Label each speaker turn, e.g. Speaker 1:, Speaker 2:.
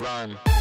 Speaker 1: Run.